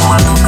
one.